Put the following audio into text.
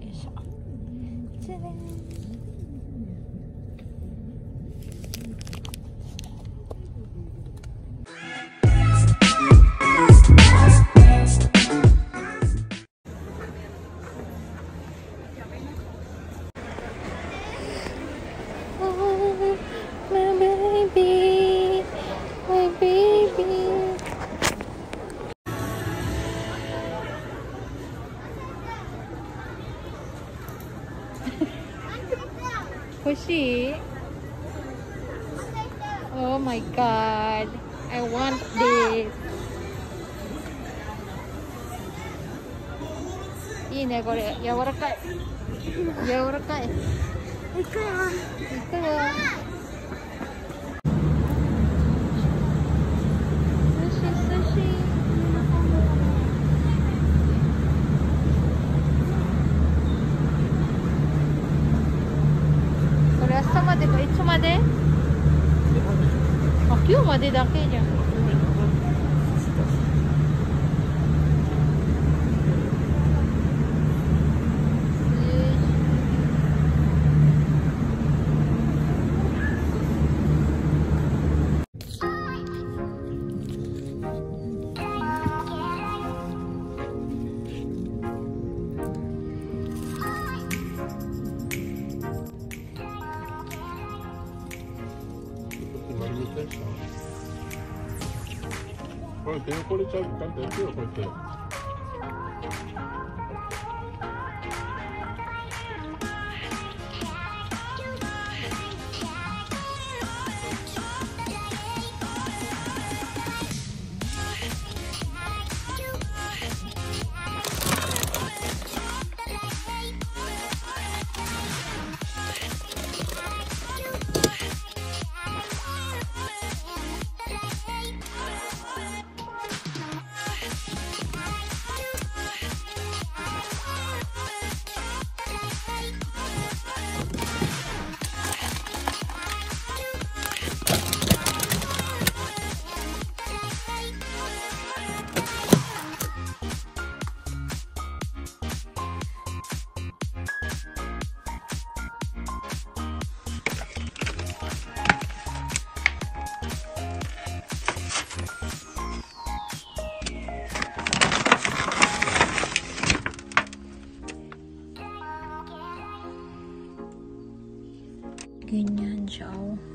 いしょ。欲しい？Oh my god. I want this. いいねこれ。柔らかい。柔らかい。行くよ。行くよ明日までかいつまで？あ今日までだけじゃん。丸めてさこれ手汚れちゃうちゃんとやってよこうやって。Nhanh!